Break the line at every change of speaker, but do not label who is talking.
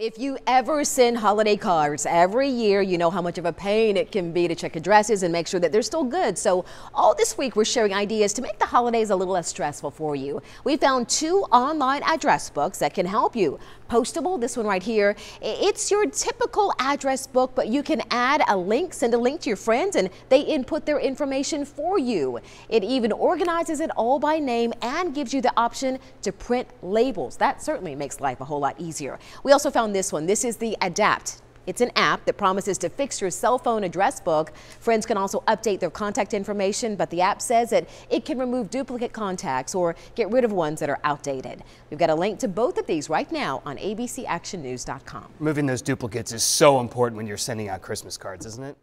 If you ever send holiday cards every year, you know how much of a pain it can be to check addresses and make sure that they're still good. So all this week we're sharing ideas to make the holidays a little less stressful for you. We found two online address books that can help you. Postable, this one right here, it's your typical address book, but you can add a link, send a link to your friends and they input their information for you. It even organizes it all by name and gives you the option to print labels. That certainly makes life a whole lot easier. We also found this one. This is the Addappt. It's an app that promises to fix your cell phone address book. Friends can also update their contact information, but the app says that it can remove duplicate contacts or get rid of ones that are outdated. We've got a link to both of these right now on abcactionnews.com.
Moving those duplicates is so important when you're sending out Christmas cards, isn't it?